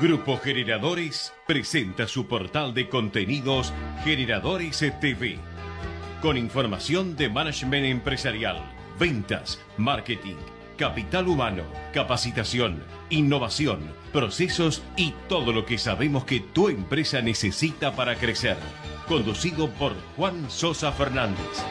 Grupo Generadores presenta su portal de contenidos Generadores TV, con información de management empresarial, ventas, marketing, capital humano, capacitación, innovación, procesos y todo lo que sabemos que tu empresa necesita para crecer. Conducido por Juan Sosa Fernández.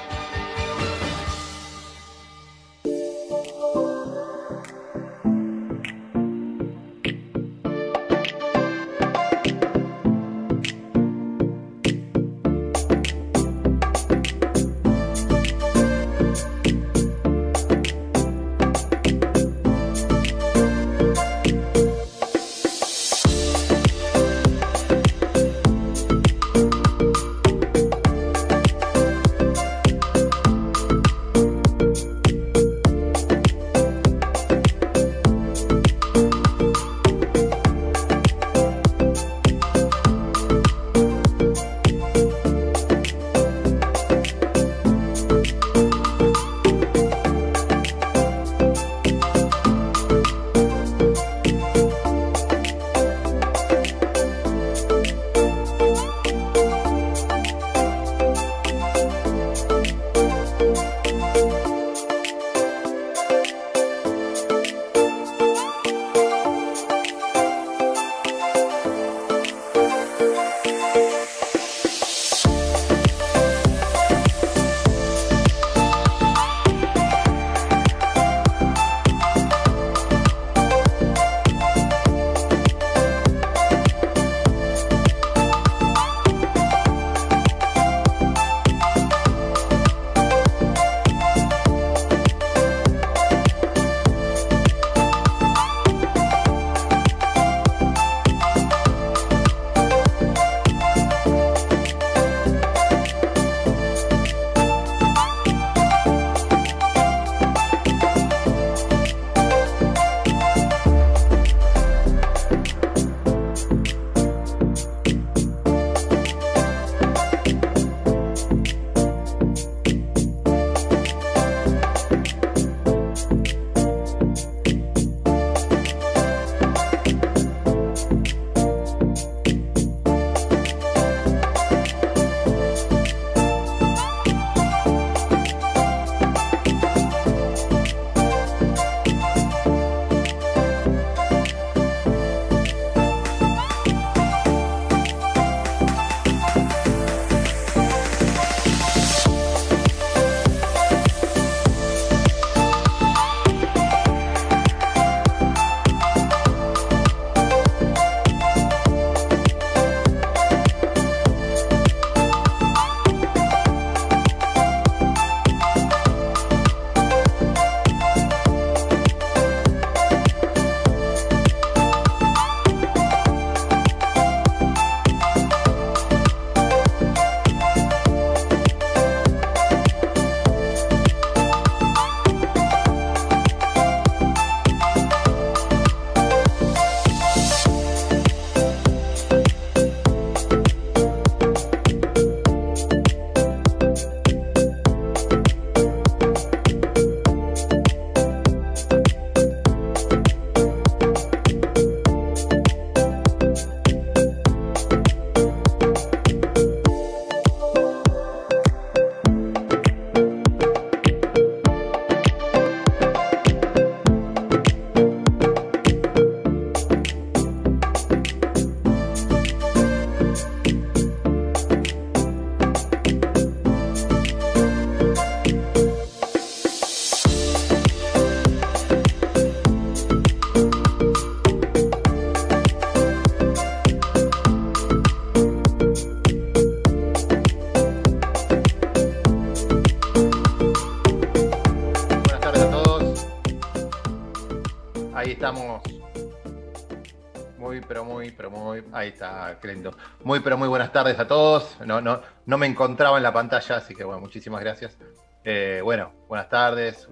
Tardes a todos. No, no, no me encontraba en la pantalla, así que bueno, muchísimas gracias. Eh, bueno, buenas tardes.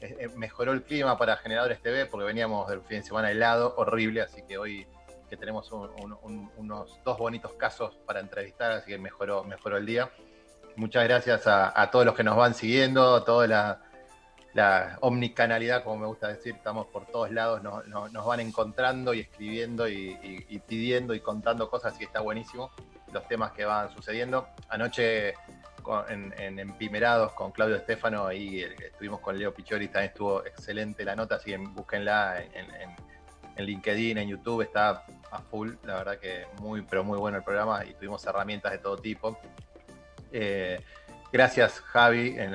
Eh, eh, mejoró el clima para Generadores TV porque veníamos del fin de semana helado, horrible, así que hoy que tenemos unos dos bonitos casos para entrevistar, así que mejoró, mejoró el día. Muchas gracias a, todos los que nos van siguiendo, a toda la omnicanalidad, como me gusta decir, estamos por todos lados, nos van encontrando y escribiendo y, pidiendo y contando cosas, así que está buenísimo los temas que van sucediendo. Anoche en, Empimerados con Claudio Estefano, ahí eh, estuvimos con Leo Pichori, también estuvo excelente la nota, así que búsquenla en, LinkedIn, en YouTube, está a full, la verdad que muy, pero muy bueno el programa y tuvimos herramientas de todo tipo. Eh, gracias Javi en,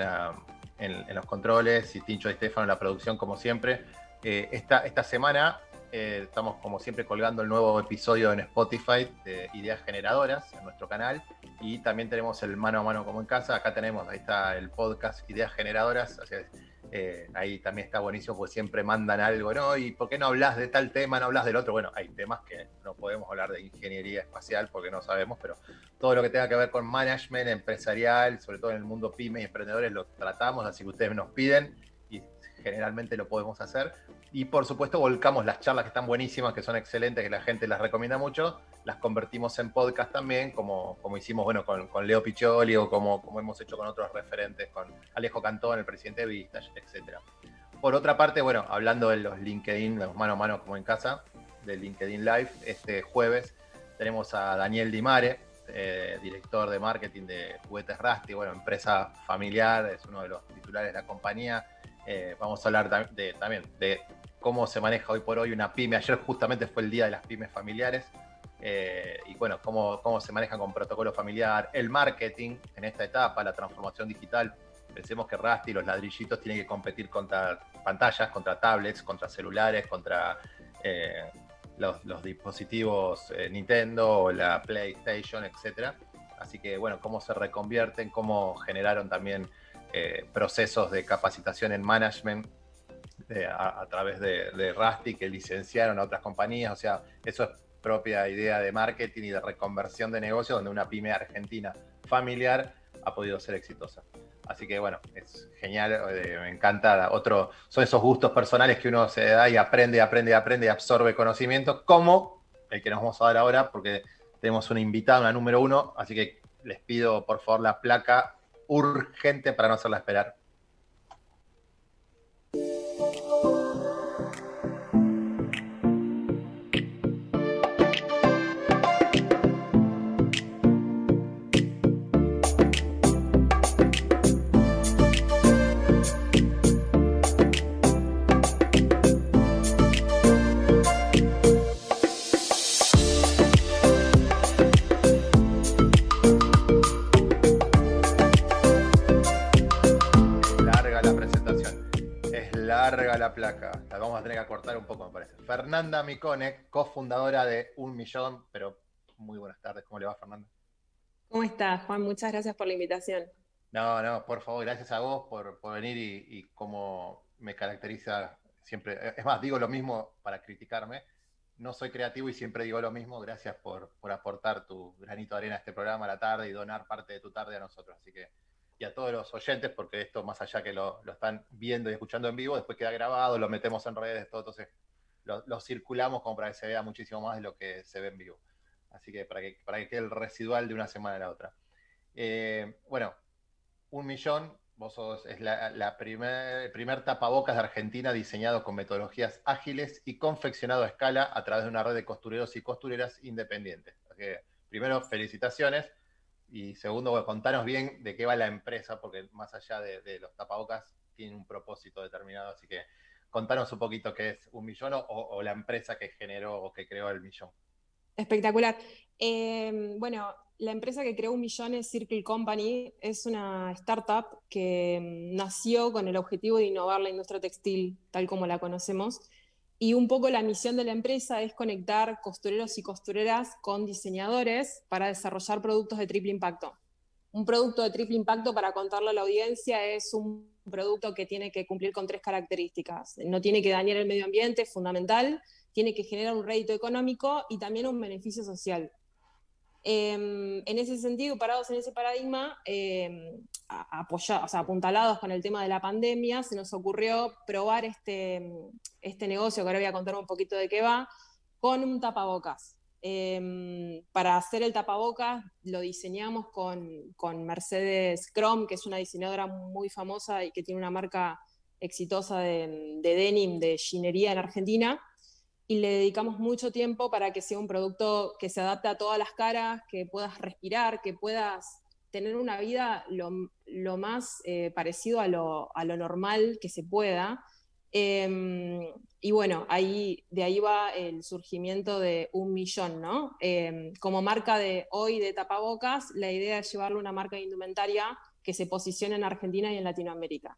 los controles y Tincho y Estefano en la producción como siempre. Eh, esta, esta semana estamos como siempre colgando el nuevo episodio en Spotify de Ideas Generadoras en nuestro canal y también tenemos el mano a mano como en casa. Acá tenemos, ahí está el podcast Ideas Generadoras. Eh, ahí también está buenísimo porque siempre mandan algo, ¿no? ¿Y por qué no hablas de tal tema, no hablas del otro? Bueno, hay temas que no podemos hablar de ingeniería espacial porque no sabemos, pero todo lo que tenga que ver con management empresarial, sobre todo en el mundo pymes y emprendedores, lo tratamos, así que ustedes nos piden generalmente lo podemos hacer. Y por supuesto volcamos las charlas que están buenísimas, que son excelentes, que la gente las recomienda mucho, las convertimos en podcast también, como, como hicimos bueno, con, Leo Picholi o como, como hemos hecho con otros referentes, con Alejo Cantón, el presidente de Vistage, etc. Por otra parte, bueno, hablando de los LinkedIn, los mano a mano como en casa, de LinkedIn Live, este jueves tenemos a Daniel Dimare, eh, director de marketing de Juguetes Rasti, bueno, empresa familiar, es uno de los titulares de la compañía. Eh, vamos a hablar también de cómo se maneja hoy por hoy una pyme. Ayer justamente fue el día de las pymes familiares. Eh, y bueno, cómo, cómo se maneja con protocolo familiar, el marketing en esta etapa, la transformación digital. Pensemos que Rusty, los ladrillitos, tienen que competir contra pantallas, contra tablets, contra celulares, contra eh, los, dispositivos Nintendo o la PlayStation, etc. Así que bueno, cómo se reconvierten, cómo generaron también procesos de capacitación en management a, través de, de Rusty que licenciaron a otras compañías. O sea, eso es propia idea de marketing y de reconversión de negocio donde una pyme argentina familiar ha podido ser exitosa. Así que bueno, es genial, eh, me encanta. Otro, son esos gustos personales que uno se da y aprende, aprende, aprende y absorbe conocimientos, como el que nos vamos a dar ahora, porque tenemos una invitada, una número uno, así que les pido por favor la placa urgente para no hacerla esperar. La placa. La vamos a tener que acortar un poco, me parece. Fernanda Micone, cofundadora de Un Millón, pero muy buenas tardes. ¿Cómo le va, Fernanda? ¿Cómo estás, Juan? Muchas gracias por la invitación. No, no, por favor, gracias a vos por, venir y, y cómo me caracteriza siempre. Es más, digo lo mismo para criticarme. No soy creativo y siempre digo lo mismo. Gracias por, por aportar tu granito de arena a este programa a la tarde y donar parte de tu tarde a nosotros. Así que y a todos los oyentes, porque esto más allá que lo, están viendo y escuchando en vivo, después queda grabado, lo metemos en redes, entonces lo, circulamos como para que se vea muchísimo más de lo que se ve en vivo. Así que para que, para que quede el residual de una semana a la otra. Eh, bueno, un millón, vos sos, es la, el primer tapabocas de Argentina diseñado con metodologías ágiles y confeccionado a escala a través de una red de costureros y costureras independientes. Primero, felicitaciones y segundo, contanos bien de qué va la empresa, porque más allá de, los tapabocas, tiene un propósito determinado. Así que contanos un poquito qué es un millón o, la empresa que generó o que creó el millón. Espectacular. Em, bueno, la empresa que creó un millón es Circle Company. Es una startup que em, nació con el objetivo de innovar la industria textil tal como la conocemos y un poco la misión de la empresa es conectar costureros y costureras con diseñadores para desarrollar productos de triple impacto. Un producto de triple impacto, para contarlo a la audiencia, es un producto que tiene que cumplir con tres características. No tiene que dañar el medio ambiente, fundamental, tiene que generar un rédito económico y también un beneficio social. Em, en ese sentido, parados en ese paradigma, eh, apoyados, apuntalados con el tema de la pandemia, se nos ocurrió probar este, este negocio, que ahora voy a contar un poquito de qué va, con un tapabocas. Em, para hacer el tapabocas lo diseñamos con, con, Mercedes Chrome, que es una diseñadora muy famosa y que tiene una marca exitosa de, denim, de ginería en Argentina, y le dedicamos mucho tiempo para que sea un producto que se adapte a todas las caras, que puedas respirar, que puedas tener una vida lo, más eh, parecido a lo, normal que se pueda. Em, y bueno, ahí, de ahí va el surgimiento de un millón, ¿no? Em, como marca de hoy de tapabocas, la idea es llevarle una marca de indumentaria que se posicione en Argentina y en Latinoamérica.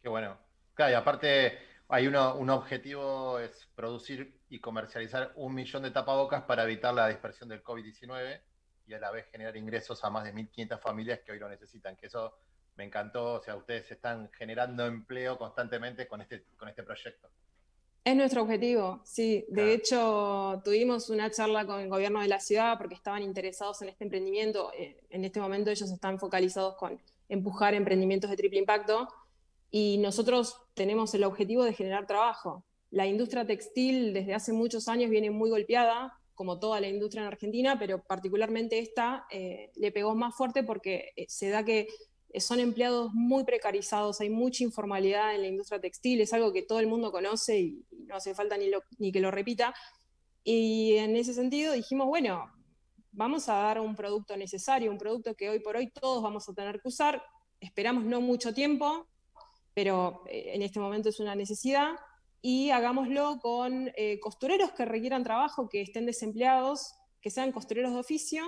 Qué bueno. Claro, y aparte hay uno, un objetivo, es producir y comercializar un millón de tapabocas para evitar la dispersión del COVID-19 y a la vez generar ingresos a más de 1.500 familias que hoy lo necesitan, que eso me encantó, o sea, ustedes están generando empleo constantemente con este, con este proyecto. Es nuestro objetivo, sí. De hecho, tuvimos una charla con el gobierno de la ciudad porque estaban interesados en este emprendimiento. Eh, en este momento ellos están focalizados con empujar emprendimientos de triple impacto y nosotros tenemos el objetivo de generar trabajo. La industria textil desde hace muchos años viene muy golpeada, como toda la industria en Argentina, pero particularmente esta eh, le pegó más fuerte porque eh, se da que son empleados muy precarizados, hay mucha informalidad en la industria textil, es algo que todo el mundo conoce y, no hace falta ni, ni que lo repita. Y en ese sentido dijimos, bueno, vamos a dar un producto necesario, un producto que hoy por hoy todos vamos a tener que usar, esperamos no mucho tiempo, pero eh, en este momento es una necesidad, y hagámoslo con eh, costureros que requieran trabajo, que estén desempleados, que sean costureros de oficio,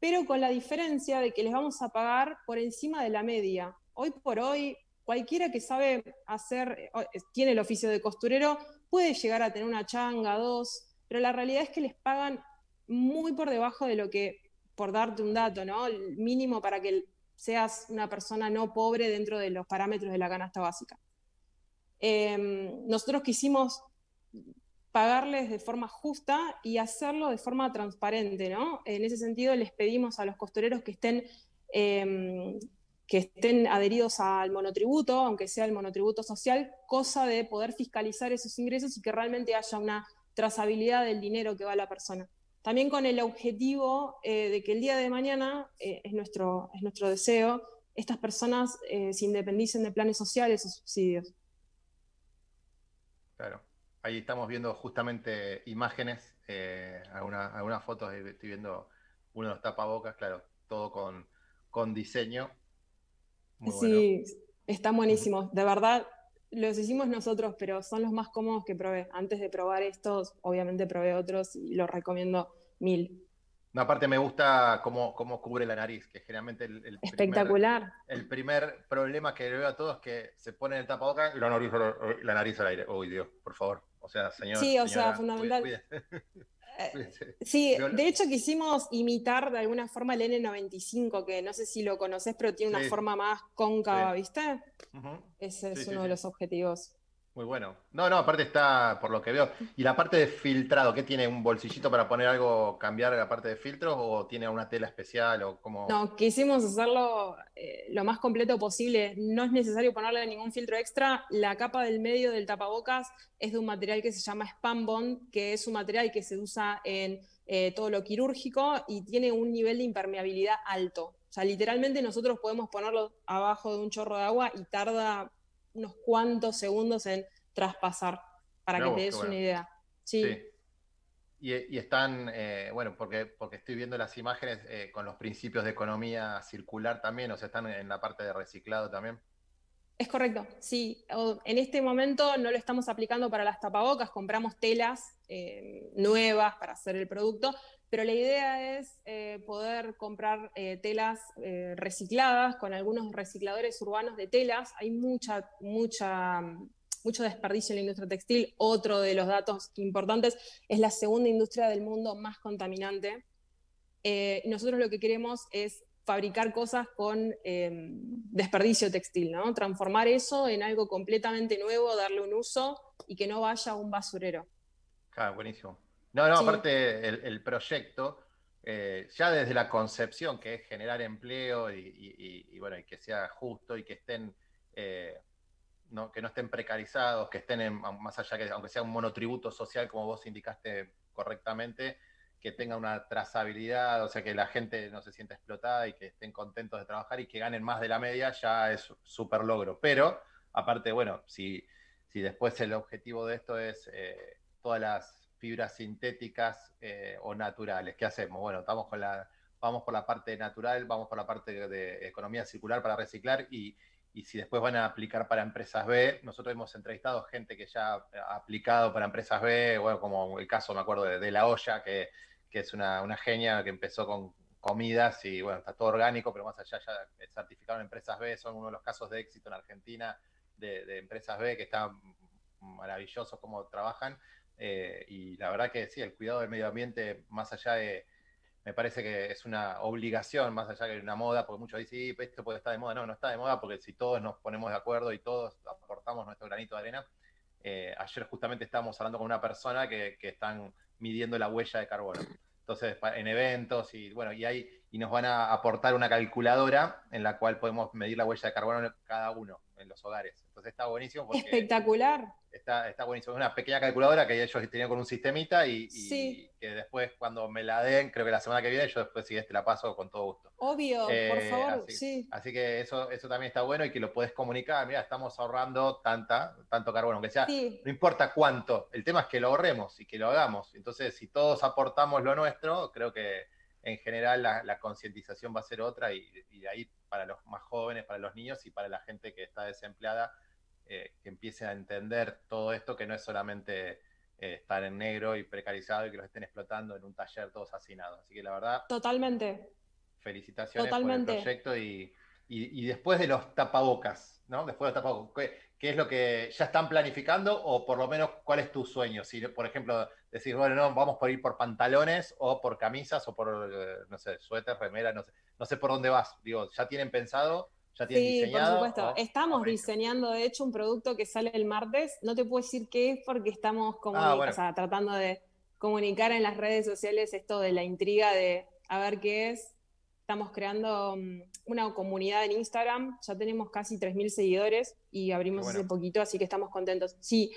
pero con la diferencia de que les vamos a pagar por encima de la media. Hoy por hoy, cualquiera que sabe hacer, eh, tiene el oficio de costurero, puede llegar a tener una changa, dos, pero la realidad es que les pagan muy por debajo de lo que, por darte un dato, ¿no? El mínimo para que seas una persona no pobre dentro de los parámetros de la canasta básica. Em, nosotros quisimos pagarles de forma justa y hacerlo de forma transparente, ¿no? En ese sentido les pedimos a los costureros que estén, em, que estén adheridos al monotributo, aunque sea el monotributo social, cosa de poder fiscalizar esos ingresos y que realmente haya una trazabilidad del dinero que va a la persona. También con el objetivo eh, de que el día de mañana, eh, es, nuestro, es nuestro deseo, estas personas eh, se independicen de planes sociales o subsidios. Claro. Ahí estamos viendo justamente imágenes, algunas, fotos, estoy viendo uno de los tapabocas, claro, todo con, con diseño. sí, están buenísimos. De verdad, los hicimos nosotros, pero son los más cómodos que probé. Antes de probar estos, obviamente probé otros y los recomiendo mil. No, aparte me gusta cómo, cómo cubre la nariz, que generalmente el, Espectacular. Primer, el primer problema que veo a todos es que se ponen el tapabocas y la nariz, la nariz al aire. Uy, Dios, por favor. O sea, señor. Sí, o sea, fundamental. Eh, sí, de hecho quisimos imitar de alguna forma el N95, que no sé si lo conoces, pero tiene una forma más cóncava, ¿viste? Ese es uno de los objetivos. Muy bueno. No, no, aparte está, por lo que veo. ¿Y la parte de filtrado, qué tiene? ¿Un bolsillito para poner algo, cambiar la parte de filtros o tiene una tela especial o cómo? No, quisimos hacerlo eh, lo más completo posible. No es necesario ponerle ningún filtro extra. La capa del medio del tapabocas es de un material que se llama Spam Bond, que es un material que se usa en eh, todo lo quirúrgico y tiene un nivel de impermeabilidad alto. O sea, literalmente nosotros podemos ponerlo abajo de un chorro de agua y tarda unos cuantos segundos en traspasar, para que te des una idea. Sí. Y, están, eh, bueno, porque, porque estoy viendo las imágenes eh, con los principios de economía circular también, o sea, están en la parte de reciclado también. Es correcto, sí. En este momento no lo estamos aplicando para las tapabocas, compramos telas eh, nuevas para hacer el producto, pero la idea es eh, poder comprar eh, telas eh, recicladas con algunos recicladores urbanos de telas. Hay mucha, mucha, mucho desperdicio en la industria textil. Otro de los datos importantes es la segunda industria del mundo más contaminante. nosotros lo que queremos es fabricar cosas con desperdicio textil, ¿no? Transformar eso en algo completamente nuevo, darle un uso y que no vaya a un basurero. Claro, buenísimo. No, no, aparte el, proyecto, eh, ya desde la concepción, que es generar empleo y, bueno, y que sea justo y que estén, eh, no, que no estén precarizados, que estén en, más allá que, aunque sea un monotributo social, como vos indicaste correctamente, que tenga una trazabilidad, o sea, que la gente no se sienta explotada y que estén contentos de trabajar y que ganen más de la media, ya es súper logro. Pero aparte, bueno, si, si después el objetivo de esto es eh, todas las fibras sintéticas eh, o naturales, ¿qué hacemos? Bueno, estamos con la, vamos por la parte natural, vamos por la parte de economía circular para reciclar y, y si después van a aplicar para empresas B, nosotros hemos entrevistado gente que ya ha aplicado para empresas B, bueno, como el caso, me acuerdo, de, La Olla, que, que es una, una, genia que empezó con comidas y bueno, está todo orgánico, pero más allá ya certificado en empresas B, son uno de los casos de éxito en Argentina de, empresas B que están maravillosos cómo trabajan. Eh, y la verdad que sí, el cuidado del medio ambiente, más allá de, me parece que es una obligación más allá que una moda, porque muchos dicen, sí, esto puede estar de moda. No, no está de moda porque si todos nos ponemos de acuerdo y todos aportamos nuestro granito de arena. Eh, ayer justamente estábamos hablando con una persona que, que, están midiendo la huella de carbono. Entonces, en eventos y bueno, y hay, y nos van a aportar una calculadora en la cual podemos medir la huella de carbono cada uno en los hogares. Entonces está buenísimo. Espectacular. Está, está buenísimo. Es una pequeña calculadora que ellos tenían con un sistemita y, que después cuando me la den, creo que la semana que viene, yo después si este la paso con todo gusto. Obvio, por eh, favor, así, sí. Así que eso, eso también está bueno y que lo puedes comunicar. Mira, estamos ahorrando tanta, tanto carbono, aunque sea, no importa cuánto. El tema es que lo ahorremos y que lo hagamos. Entonces, si todos aportamos lo nuestro, creo que en general la, concientización va a ser otra y, de ahí para los más jóvenes, para los niños y para la gente que está desempleada, eh, que empiece a entender todo esto, que no es solamente eh, estar en negro y precarizado y que los estén explotando en un taller todos hacinados. Así que la verdad... Totalmente. Felicitaciones por el proyecto y, y, después de los tapabocas, ¿no? Después de los tapabocas, ¿qué, es lo que ya están planificando o por lo menos cuál es tu sueño? Si, por ejemplo, decir, bueno, no, vamos por ir por pantalones o por camisas o por, eh, no sé, suéter, remera, no sé, no sé por dónde vas. Digo, ¿ya tienen pensado? ¿Ya tienen sí, diseñado? por supuesto. Estamos diseñando, de hecho, un producto que sale el martes. No te puedo decir qué es porque estamos como, ah, tratando de comunicar en las redes sociales esto de la intriga de a ver qué es. Estamos creando mm, una comunidad en Instagram, ya tenemos casi 3.000 seguidores y abrimos hace poquito, así que estamos contentos. Sí,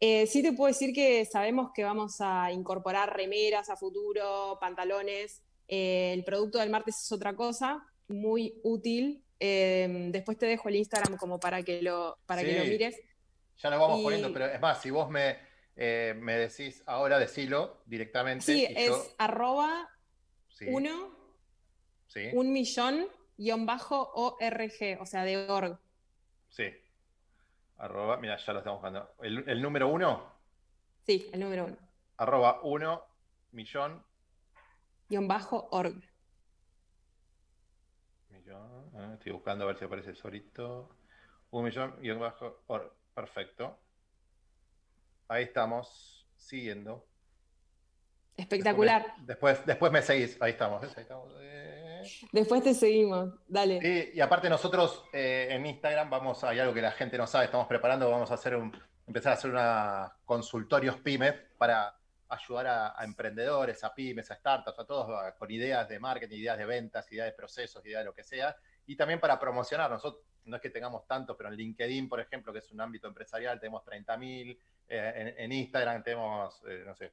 eh, sí te puedo decir que sabemos que vamos a incorporar remeras a futuro, pantalones. Eh, el producto del martes es otra cosa, muy útil. Eh, después te dejo el Instagram como para que lo, para que lo mires. Ya lo vamos poniendo, pero es más, si vos me, me decís ahora, decilo directamente. Sí, es arroba uno, un millón, guion bajo ORG, o sea, de org. Sí. Arroba, mira, ya lo estamos buscando. ¿El, número uno? Sí, el número uno. Arroba uno, millón. Guión bajo org. Millón, estoy buscando a ver si aparece solito. Un millón, guion bajo org. Perfecto. Ahí estamos, siguiendo. Espectacular. Después, después, me seguís. Ahí estamos. Ahí estamos. Después te seguimos, dale. y aparte nosotros eh, en Instagram vamos, hay algo que la gente no sabe, estamos preparando, vamos a hacer un, empezar a hacer una consultorios pymes para ayudar a, emprendedores, a pymes, a startups, a todos con ideas de marketing, ideas de ventas, ideas de procesos, ideas de lo que sea, y también para promocionar. Nosotros no es que tengamos tanto, pero en LinkedIn, por ejemplo, que es un ámbito empresarial, tenemos 30.000, eh, en, Instagram tenemos, eh, no sé,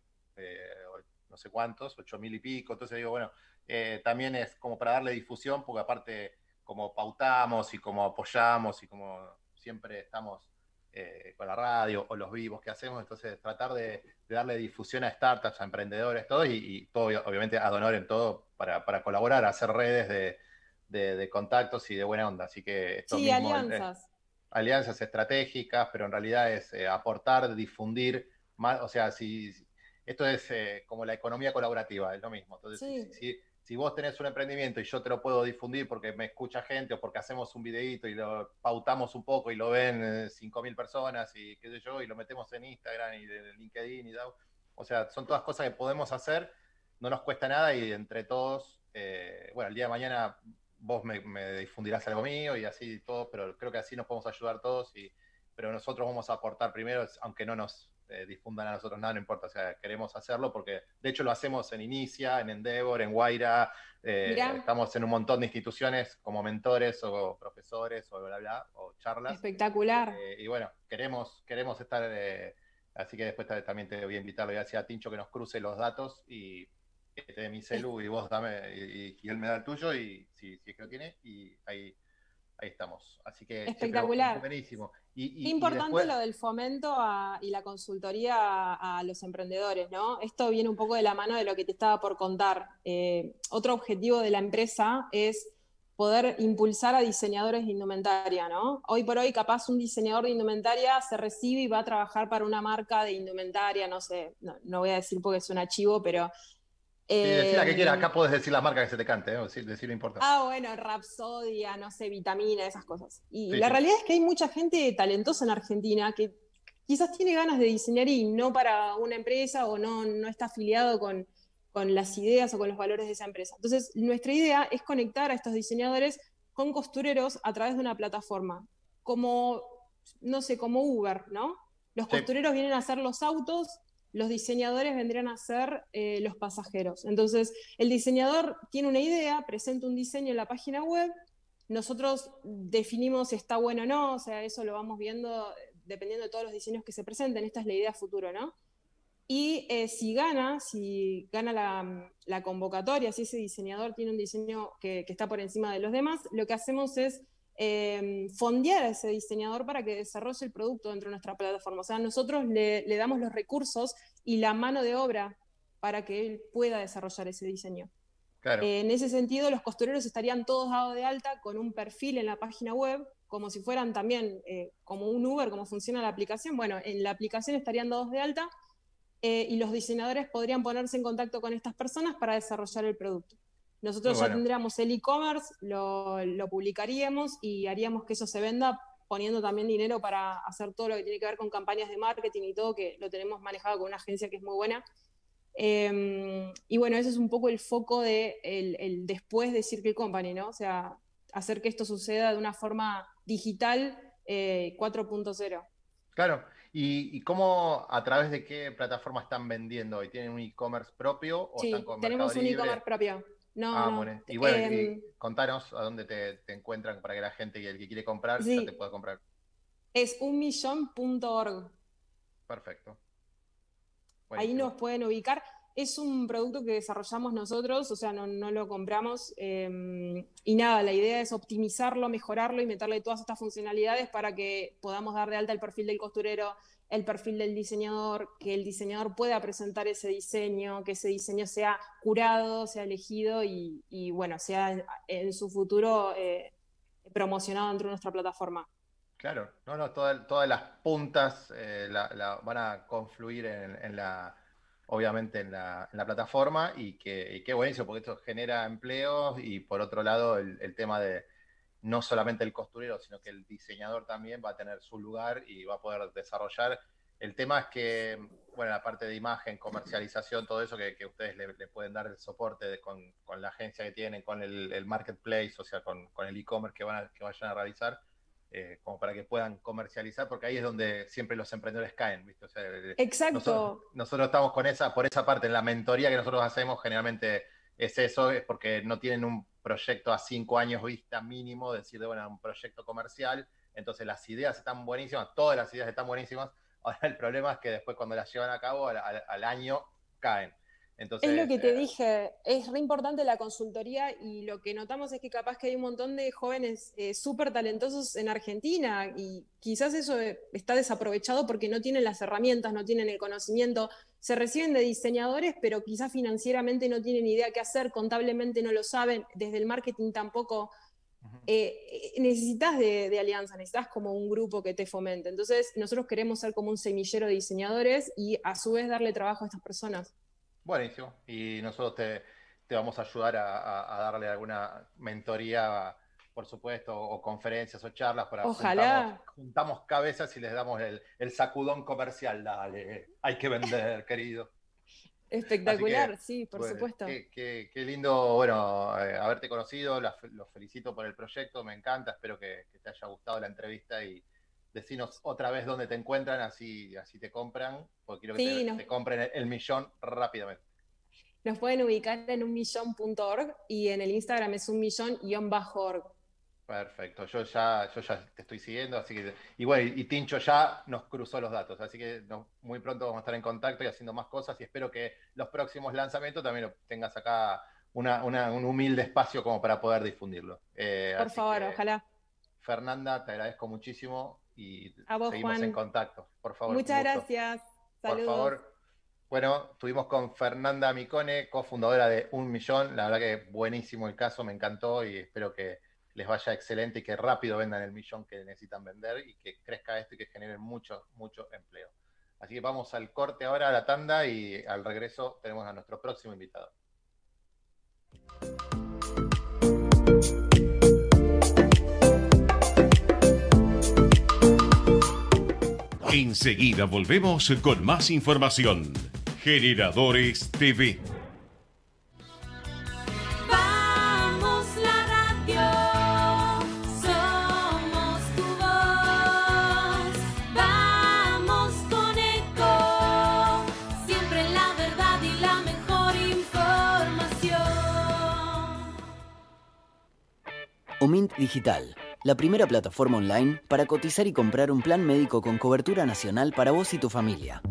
no sé cuántos, 8.000 y pico, entonces digo, bueno, eh, también es como para darle difusión, porque aparte como pautamos y como apoyamos y como siempre estamos eh, con la radio o los vivos que hacemos, entonces tratar de, darle difusión a startups, a emprendedores, todo, y, todo, obviamente a Donor en todo para, colaborar, hacer redes de, contactos y de buena onda. Así que esto sí, alianzas. alianzas estratégicas, pero en realidad es eh, aportar, difundir, más, o sea, si, esto es como la economía colaborativa, es lo mismo. Entonces, si, si vos tenés un emprendimiento y yo te lo puedo difundir porque me escucha gente o porque hacemos un videito y lo pautamos un poco y lo ven 5.000 eh, personas y qué sé yo, y lo metemos en Instagram y de LinkedIn y tal. O sea, son todas cosas que podemos hacer, no nos cuesta nada y entre todos, eh, bueno, el día de mañana vos me, difundirás algo mío y así todo, pero creo que así nos podemos ayudar todos, y, pero nosotros vamos a aportar primero, aunque no nos eh, difundan a nosotros nada, no importa, o sea, queremos hacerlo porque de hecho lo hacemos en Inicia, en Endeavor, en Guaira, eh, estamos en un montón de instituciones como mentores o profesores o bla, bla, o charlas. Espectacular. Eh, y bueno, queremos, queremos estar, así que después también te voy a invitar, le voy a decir a Tincho que nos cruce los datos y que te mi celu y vos dame, y, él me da el tuyo y si, si es que lo tiene, y ahí ahí estamos. Así que espectacular. buenísimo. Y, Qué importante lo del fomento y la consultoría a, los emprendedores, ¿no? Esto viene un poco de la mano de lo que te estaba por contar. Eh, otro objetivo de la empresa es poder impulsar a diseñadores de indumentaria, ¿no? Hoy por hoy, capaz un diseñador de indumentaria se recibe y va a trabajar para una marca de indumentaria, no sé, no, voy a decir porque es un archivo, pero... Eh, la que quieras, acá puedes decir la marca que se te cante, ¿eh? decir, decir lo importante. Ah, bueno, Rapsodia, no sé, vitamina, esas cosas. Y la realidad es que hay mucha gente talentosa en Argentina que quizás tiene ganas de diseñar y no para una empresa o no, no está afiliado con, con las ideas o con los valores de esa empresa. Entonces, nuestra idea es conectar a estos diseñadores con costureros a través de una plataforma, como, no sé, como Uber, ¿no? Los costureros vienen a hacer los autos, los diseñadores vendrían a ser eh, los pasajeros. Entonces, el diseñador tiene una idea, presenta un diseño en la página web, nosotros definimos si está bueno o no, o sea, eso lo vamos viendo dependiendo de todos los diseños que se presenten, esta es la idea futuro, ¿no? Y eh, si gana, si gana la, convocatoria, si ese diseñador tiene un diseño que, está por encima de los demás, lo que hacemos es eh, fondear a ese diseñador para que desarrolle el producto dentro de nuestra plataforma. O sea, nosotros le, damos los recursos y la mano de obra para que él pueda desarrollar ese diseño. Eh, en ese sentido, los costureros estarían todos dados de alta con un perfil en la página web, como si fueran también como un Uber, como funciona la aplicación. Bueno, en la aplicación estarían dados de alta eh, y los diseñadores podrían ponerse en contacto con estas personas para desarrollar el producto. Nosotros ya tendríamos el e-commerce, lo, publicaríamos y haríamos que eso se venda poniendo también dinero para hacer todo lo que tiene que ver con campañas de marketing y todo, que lo tenemos manejado con una agencia que es muy buena. Em, y bueno, ese es un poco el foco de el, después de Circle Company, ¿no? O sea, hacer que esto suceda de una forma digital 4.0. Eh, claro, ¿Y, cómo, a través de qué plataforma están vendiendo hoy? ¿Tienen un e-commerce propio o están con tenemos un e-commerce propio. No, ah, Bueno. Y bueno, em, contanos a dónde te, encuentran para que la gente y el que quiere comprar ya te pueda comprar. Es unmillón.org. Perfecto. Ahí nos pueden ubicar. Es un producto que desarrollamos nosotros, o sea, no, lo compramos. Em, y nada, la idea es optimizarlo, mejorarlo y meterle todas estas funcionalidades para que podamos dar de alta el perfil del costurero, el perfil del diseñador, que el diseñador pueda presentar ese diseño, que ese diseño sea curado, sea elegido y, bueno, sea en su futuro eh, promocionado dentro de nuestra plataforma. Claro, no, no, todas las puntas eh, van a confluir en la obviamente en la, plataforma y que, qué buenísimo, porque esto genera empleos y por otro lado el, tema de no solamente el costurero, sino que el diseñador también va a tener su lugar y va a poder desarrollar. El tema es que, bueno, la parte de imagen, comercialización, todo eso que, ustedes le, pueden dar el soporte con, la agencia que tienen, con el, marketplace, o sea, con, el e-commerce que, van que vayan a realizar, eh, como para que puedan comercializar, porque ahí es donde siempre los emprendedores caen, ¿viste? Exacto. Nosotros, estamos con esa, por esa parte, en la mentoría que nosotros hacemos, generalmente es eso, es porque no tienen un proyecto a cinco años vista mínimo, decir, de, bueno, un proyecto comercial, entonces las ideas están buenísimas, todas las ideas están buenísimas, ahora el problema es que después cuando las llevan a cabo, al año caen. Es lo que te eh, dije, es re importante la consultoría y lo que notamos es que capaz que hay un montón de jóvenes eh, súper talentosos en Argentina y quizás eso eh, está desaprovechado porque no tienen las herramientas, no tienen el conocimiento, se reciben de diseñadores, pero quizás financieramente no tienen idea qué hacer, contablemente no lo saben, desde el marketing tampoco. necesitas de, de, alianza, necesitas como un grupo que te fomente. Entonces, nosotros queremos ser como un semillero de diseñadores y a su vez darle trabajo a estas personas. Buenísimo. Y nosotros te, vamos a ayudar a, darle alguna mentoría, por supuesto, o conferencias o charlas para Ojalá. Juntamos, cabezas y les damos el, sacudón comercial. Dale, hay que vender, querido. Espectacular, sí, por supuesto. Qué, lindo, bueno, eh, haberte conocido, los felicito por el proyecto, me encanta, espero que, te haya gustado la entrevista y decinos otra vez dónde te encuentran, así, así te compran, porque quiero que te, compren el, millón rápidamente. Nos pueden ubicar en unmillón.org y en el Instagram es unmillón-org. Perfecto, yo ya, yo ya te estoy siguiendo, así que, y bueno, y Tincho ya nos cruzó los datos, así que muy pronto vamos a estar en contacto y haciendo más cosas y espero que los próximos lanzamientos también tengas acá una, un humilde espacio como para poder difundirlo. Eh, Por favor, ojalá. Fernanda, te agradezco muchísimo y seguimos en contacto. Por favor. Muchas gracias. Por favor. Bueno, estuvimos con Fernanda Micone, cofundadora de Un Millón. La verdad que buenísimo el caso, me encantó y espero que les vaya excelente y que rápido vendan el millón que necesitan vender y que crezca esto y que generen mucho, mucho empleo. Así que vamos al corte ahora, a la tanda y al regreso tenemos a nuestro próximo invitado. Enseguida volvemos con más información. Generadores TV. Omint Digital, la primera plataforma online para cotizar y comprar un plan médico con cobertura nacional para vos y tu familia.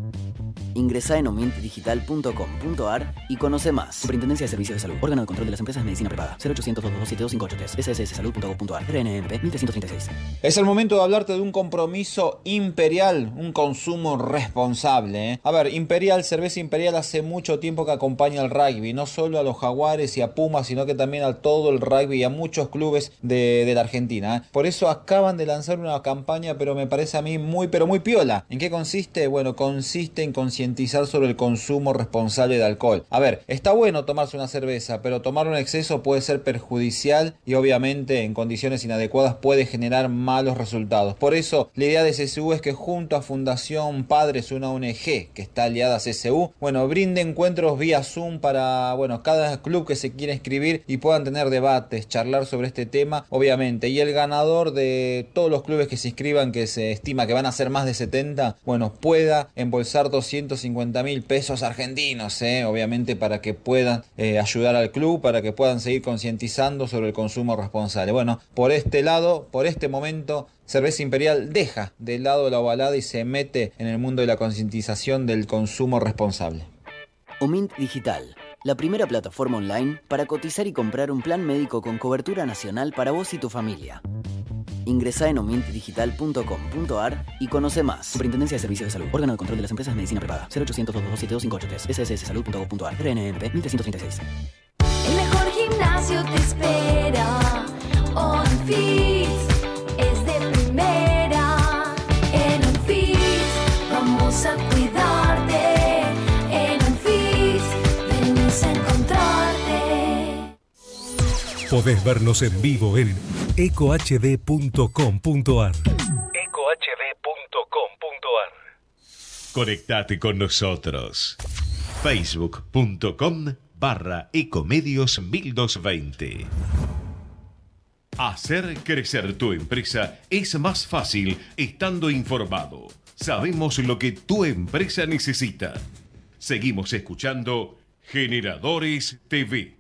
Ingresa en omintdigital.com.ar y conoce más. Superintendencia de Servicios de Salud. Órgano de control de las empresas de medicina privada. 0800 227 SSSsalud.gov.ar. RNMP 1336. Es el momento de hablarte de un compromiso imperial, un consumo responsable. ¿eh? A ver, Imperial, cerveza Imperial hace mucho tiempo que acompaña al rugby, no solo a los jaguares y a Pumas, sino que también a todo el rugby y a muchos clubes de, la Argentina. ¿eh? Por eso acaban de lanzar una campaña, pero me parece a mí muy, pero muy piola. ¿En qué consiste? Bueno, consiste en concientizar sobre el consumo responsable de alcohol. A ver, está bueno tomarse una cerveza, pero tomarlo en exceso puede ser perjudicial y obviamente en condiciones inadecuadas puede generar malos resultados. Por eso, la idea de CSU es que junto a Fundación Padres, una ONG que está aliada a CSU, bueno, brinde encuentros vía Zoom para, bueno, cada club que se quiera inscribir y puedan tener debates, charlar sobre este tema, obviamente. Y el ganador de todos los clubes que se inscriban, que se estima que van a ser más de 70, bueno, pueda embolsar 200 50 mil pesos argentinos, ¿eh? obviamente para que puedan eh, ayudar al club, para que puedan seguir concientizando sobre el consumo responsable. Bueno, por este lado, por este momento, Cerveza Imperial deja de lado la ovalada y se mete en el mundo de la concientización del consumo responsable. Omint Digital, la primera plataforma online para cotizar y comprar un plan médico con cobertura nacional para vos y tu familia. Ingresa en omintdigital.com.ar y conoce más. Superintendencia de Servicios de Salud. Órgano de control de las empresas de medicina privada. 0800 227 SSSsalud.gov.ar. RNMP 1336. El mejor gimnasio te espera. OnFit Podés vernos en vivo en ecohd.com.ar. ecohd.com.ar Conectate con nosotros. Facebook.com barra Ecomedios 1220. Hacer crecer tu empresa es más fácil estando informado. Sabemos lo que tu empresa necesita. Seguimos escuchando Generadores TV.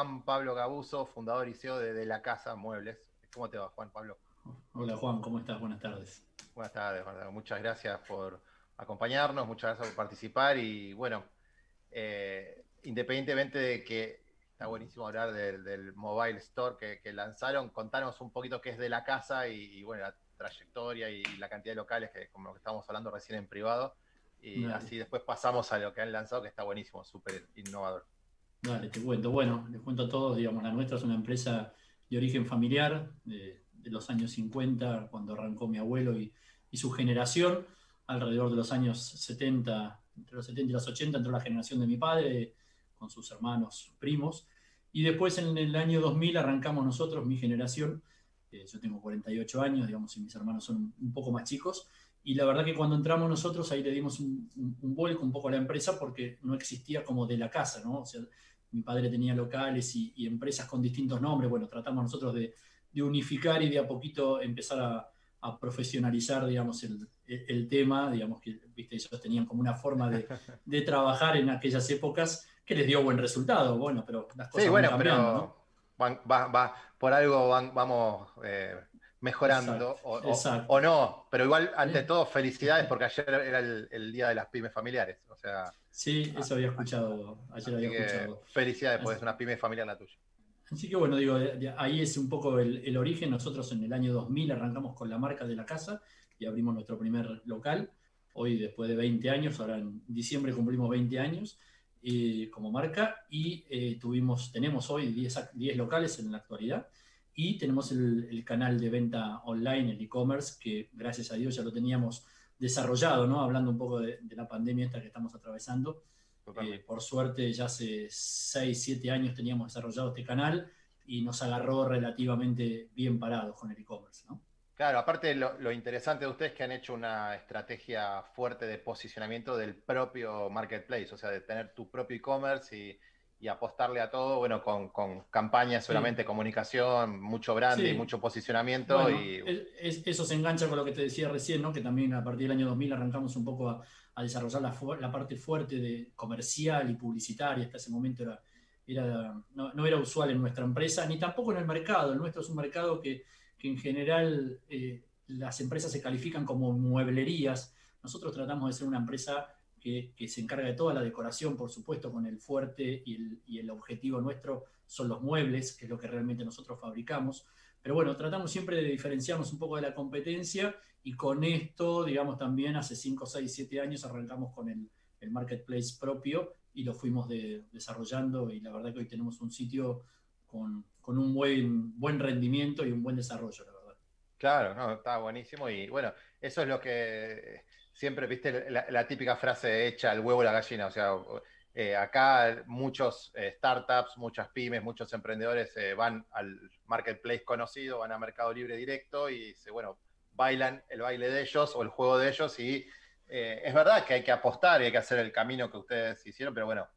Juan Pablo Gabuso, fundador y CEO de, de La Casa Muebles. ¿Cómo te va, Juan Pablo? Hola Juan, ¿cómo estás? Buenas tardes. Buenas tardes, muchas gracias por acompañarnos, muchas gracias por participar y bueno, eh, independientemente de que está buenísimo hablar del, del Mobile Store que, que lanzaron, contanos un poquito qué es de la casa y, y, bueno, la trayectoria y la cantidad de locales que como lo que estábamos hablando recién en privado y así después pasamos a lo que han lanzado que está buenísimo, súper innovador. Dale, te cuento. Bueno, les cuento a todos, digamos, la nuestra es una empresa de origen familiar, de, los años 50, cuando arrancó mi abuelo y, su generación, alrededor de los años 70, entre los 70 y los 80 entró la generación de mi padre, con sus hermanos primos, y después en el año 2000 arrancamos nosotros, mi generación, eh, yo tengo 48 años, digamos, y mis hermanos son un poco más chicos, y la verdad que cuando entramos nosotros ahí le dimos un, un, un, un poco a la empresa porque no existía como de la casa, ¿no? O sea, mi padre tenía locales y, y empresas con distintos nombres, bueno, tratamos nosotros de, de unificar y de a poquito empezar a, a profesionalizar, digamos, el, el, tema, digamos que, viste, ellos tenían como una forma de, de, trabajar en aquellas épocas que les dio buen resultado, bueno, pero las cosas sí, bueno, van cambiando, pero ¿no? van, va, va, por algo van, vamos eh, mejorando Exacto, o, o- exacto. o no, pero igual, ante Sí. todo, felicidades porque ayer era el, el día de las pymes familiares, o sea, Sí, eso había escuchado, ayer había escuchado. felicidades porque Así- es una pyme familiar la tuya. Así que bueno, digo, ahí es un poco el, el origen. Nosotros en el año 2000 arrancamos con la marca de la casa y abrimos nuestro primer local. Hoy, después de 20 años, ahora en diciembre cumplimos 20 años eh, como marca y eh, tuvimos, tenemos hoy 10, ac- 10 locales en la actualidad y tenemos el, el canal de venta online, el e-commerce, que gracias a Dios ya lo teníamos desarrollado, ¿no? Hablando un poco de, de la pandemia esta que estamos atravesando. Eh, por suerte, ya hace 6, 7 años teníamos desarrollado este canal y nos agarró relativamente bien parados con el e-commerce, ¿no? Claro, aparte lo, lo interesante de ustedes es que han hecho una estrategia fuerte de posicionamiento del propio marketplace, o sea, de tener tu propio e-commerce y, y apostarle a todo, bueno, con, con campañas solamente, comunicación, mucho branding, Sí. mucho posicionamiento Bueno, y es- es- eso se engancha con lo que te decía recién, ¿no? Que también a partir del año 2000 arrancamos un poco a, a desarrollar la, parte fuerte de comercial y publicitaria. Hasta ese momento era, era, no, no era usual en nuestra empresa, ni tampoco en el mercado. El nuestro es un mercado que, que en general eh, las empresas se califican como mueblerías. Nosotros tratamos de ser una empresa que, se encarga de toda la decoración, por supuesto, con el fuerte y el, objetivo nuestro son los muebles, que es lo que realmente nosotros fabricamos. Pero bueno, tratamos siempre de diferenciarnos un poco de la competencia y con esto, digamos, también hace 5, 6, 7 años arrancamos con el, marketplace propio y lo fuimos de- desarrollando y la verdad que hoy tenemos un sitio con, con un buen, buen rendimiento y un buen desarrollo, la verdad. Claro, no, está buenísimo y bueno, eso es lo que siempre, viste, la, la típica frase hecha al huevo la gallina, o sea, eh, acá muchos eh, startups, muchas pymes, muchos emprendedores eh, van al marketplace conocido, van a Mercado Libre directo y se, bueno, bailan el baile de ellos o el juego de ellos y es verdad que hay que apostar y hay que hacer el camino que ustedes hicieron, pero bueno,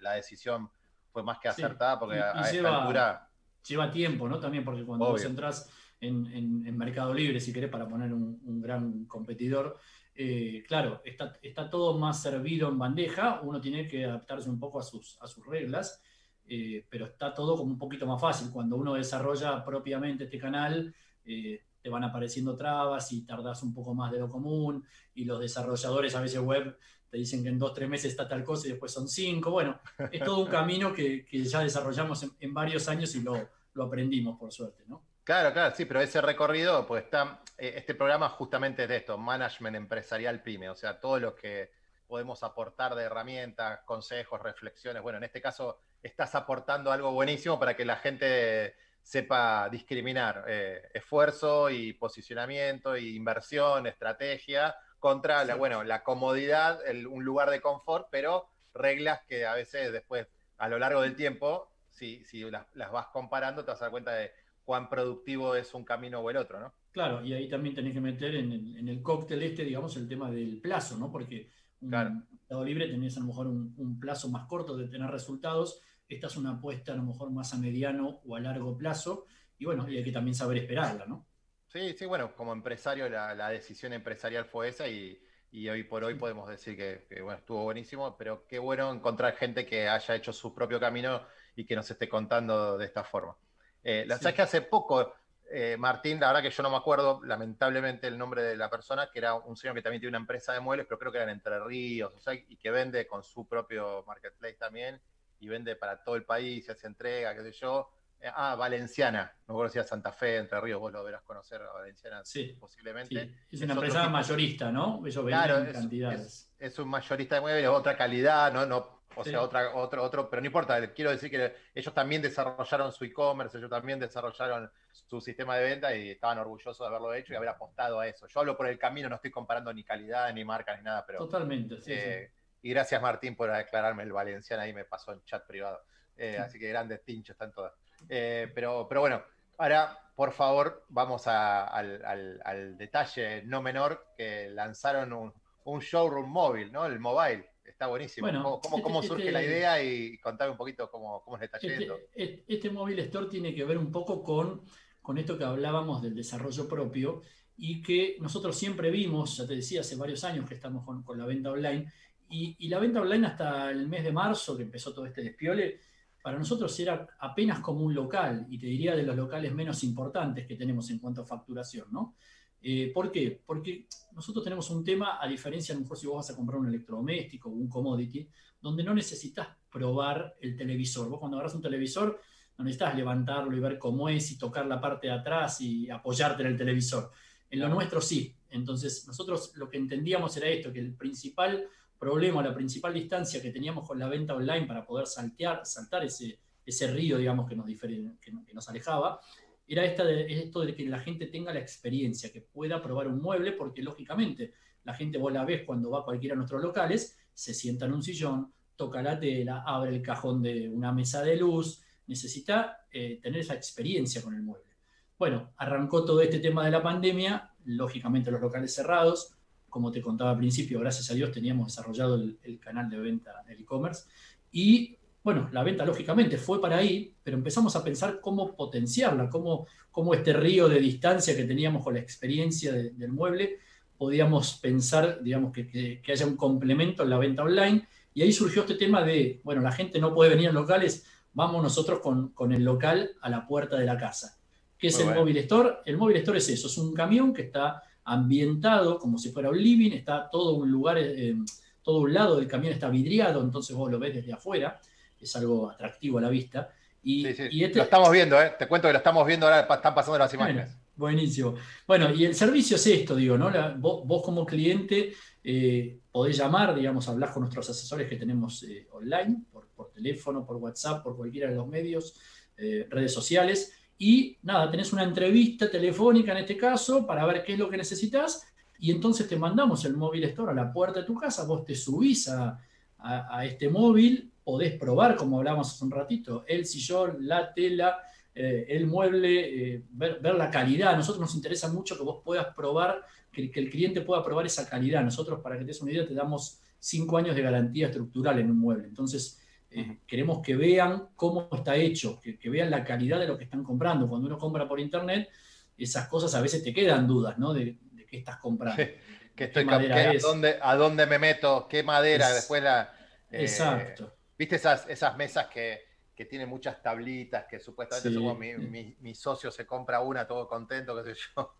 la decisión fue más que Sí, acertada porque y- a, y a esta lleva- altura... Lleva tiempo, ¿no? También porque cuando vos entras en, en- en Mercado Libre, si querés, para poner un, un gran competidor, eh, claro, está, está todo más servido en bandeja, uno tiene que adaptarse un poco a sus, a sus reglas, eh, pero está todo como un poquito más fácil. Cuando uno desarrolla propiamente este canal, eh, te van apareciendo trabas y tardás un poco más de lo común, y los desarrolladores a veces web te dicen que en dos, tres meses está tal cosa y después son cinco. Bueno, es todo un camino que, que ya desarrollamos en, en varios años y lo, lo aprendimos, por suerte, ¿no? Claro, claro, sí, pero ese recorrido, pues está, eh, este programa justamente es de esto, management empresarial pyme, o sea, todo lo que podemos aportar de herramientas, consejos, reflexiones. Bueno, en este caso estás aportando algo buenísimo para que la gente sepa discriminar eh, esfuerzo y posicionamiento, y inversión, estrategia, contra la, bueno, la comodidad, el- un lugar de confort, pero reglas que a veces después, a lo largo del tiempo, si, si las, las vas comparando, te vas a dar cuenta de cuán productivo es un camino o el otro, ¿no? Claro, y ahí también tenés que meter en el, en el cóctel este, digamos, el tema del plazo, ¿no? Porque un Claro. Mercado Libre tenés a lo mejor un, un plazo más corto de tener resultados, esta es una apuesta a lo mejor más a mediano o a largo plazo, y bueno, y hay que también saber esperarla, ¿no? Sí, sí, bueno, como empresario la, la decisión empresarial fue esa y, y hoy por hoy podemos decir que, que, bueno, estuvo buenísimo, pero qué bueno encontrar gente que haya hecho su propio camino y que nos esté contando de esta forma. Eh, la Sí. sabes que hace poco, eh, Martín, la verdad que yo no me acuerdo lamentablemente el nombre de la persona, que era un señor que también tiene una empresa de muebles, pero creo que era en Entre Ríos, o sea, y que vende con su propio marketplace también, y vende para todo el país, se hace entrega, qué sé yo. Eh, ah, Valenciana, no recuerdo si era Santa Fe, Entre Ríos, vos lo verás conocer a Valenciana Sí, posiblemente. Sí, es una empresa mayorista, ¿no? Ellos Claro, venden es, cantidades. es- es un mayorista de muebles, otra calidad, ¿no? no o Sí. sea, otra, otro, otro, pero no importa, quiero decir que ellos también desarrollaron su e-commerce, ellos también desarrollaron su sistema de venta y estaban orgullosos de haberlo hecho y haber apostado a eso. Yo hablo por el camino, no estoy comparando ni calidad, ni marca, ni nada, pero... Totalmente, sí, eh, Y gracias Martín por aclararme el valenciano, ahí me pasó en chat privado. Eh, Sí. Así que grandes tinchos están todas. Eh, pero, pero bueno, ahora por favor vamos a- al, al- al detalle no menor que lanzaron un, un showroom móvil, ¿no? El mobile. Está buenísimo. Bueno, ¿Cómo, cómo- este- surge este- la idea? Y contame un poquito cómo, cómo le está yendo. Este, este, este Mobile Store tiene que ver un poco con, con esto que hablábamos del desarrollo propio y que nosotros siempre vimos, ya te decía, hace varios años que estamos con, con la venta online, y, y la venta online hasta el mes de marzo, que empezó todo este despiole, para nosotros era apenas como un local, y te diría de los locales menos importantes que tenemos en cuanto a facturación, ¿no? Eh, ¿Por qué? Porque nosotros tenemos un tema, a diferencia, a lo mejor si vos vas a comprar un electrodoméstico o un commodity, donde no necesitas probar el televisor. Vos cuando agarras un televisor no necesitas levantarlo y ver cómo es y tocar la parte de atrás y apoyarte en el televisor. En lo nuestro sí. Entonces nosotros lo que entendíamos era esto, que el principal problema, la principal distancia que teníamos con la venta online para poder saltear, saltar ese, ese río, digamos, que nos, diferen- que, que nos alejaba, era esta de, esto de que la gente tenga la experiencia, que pueda probar un mueble, porque lógicamente la gente vos la ves cuando va cualquiera de nuestros locales, se sienta en un sillón, toca la tela, abre el cajón de una mesa de luz, necesita eh, tener esa experiencia con el mueble. Bueno, arrancó todo este tema de la pandemia, lógicamente los locales cerrados, como te contaba al principio, gracias a Dios teníamos desarrollado el, el canal de venta del e-commerce y bueno, la venta lógicamente fue para ahí, pero empezamos a pensar cómo potenciarla, cómo, cómo este río de distancia que teníamos con la experiencia de- del mueble, podíamos pensar, digamos, que, que- que haya un complemento en la venta online. Y ahí surgió este tema de, bueno, la gente no puede venir a locales, vamos nosotros con, con el local a la puerta de la casa. ¿Qué es Muy el bueno. Mobile Store? El Mobile Store es eso, es un camión que está ambientado como si fuera un living, está todo un lugar, eh, todo un lado del camión está vidriado, entonces vos lo ves desde afuera, es algo atractivo a la vista. Y, Sí, sí, y este- Lo estamos viendo, ¿eh? Te cuento que lo estamos viendo ahora, están pasando las imágenes. bueno, buenísimo. Bueno, y el servicio es esto, digo, ¿no? La- vos, vos como cliente eh, podés llamar, digamos, hablar con nuestros asesores que tenemos eh, online, por, por teléfono, por WhatsApp, por cualquiera de los medios, eh, redes sociales, y nada, tenés una entrevista telefónica en este caso para ver qué es lo que necesitas, y entonces te mandamos el móvil store a la puerta de tu casa, vos te subís a, a- este móvil, podés probar, como hablábamos hace un ratito, el sillón, la tela, eh, el mueble, eh, ver, ver la calidad. A nosotros nos interesa mucho que vos puedas probar, que, que el cliente pueda probar esa calidad. Nosotros, para que te des una idea, te damos cinco años de garantía estructural en un mueble. Entonces, eh, queremos que vean cómo está hecho, que, que vean la calidad de lo que están comprando. Cuando uno compra por internet, esas cosas a veces te quedan dudas, ¿no? De, de qué estás comprando. Sí, Que estoy ¿Qué cap- madera que ¿a, es? dónde, ¿A dónde me meto? ¿Qué madera? Es- Después la. eh, Exacto. ¿Viste esas, esas mesas que, que tienen muchas tablitas que supuestamente Sí. mi, mi- mi socio se compra una todo contento, qué sé yo?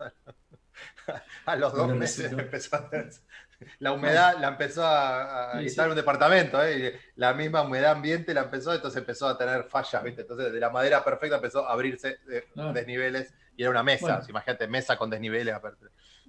a los dos meses empezó a la humedad la empezó a, a estar en un departamento, ¿eh? y la misma humedad ambiente la empezó, entonces empezó a tener fallas, ¿viste? Entonces de la madera perfecta empezó a abrirse de Claro. desniveles y era una mesa, Bueno. imagínate, mesa con desniveles.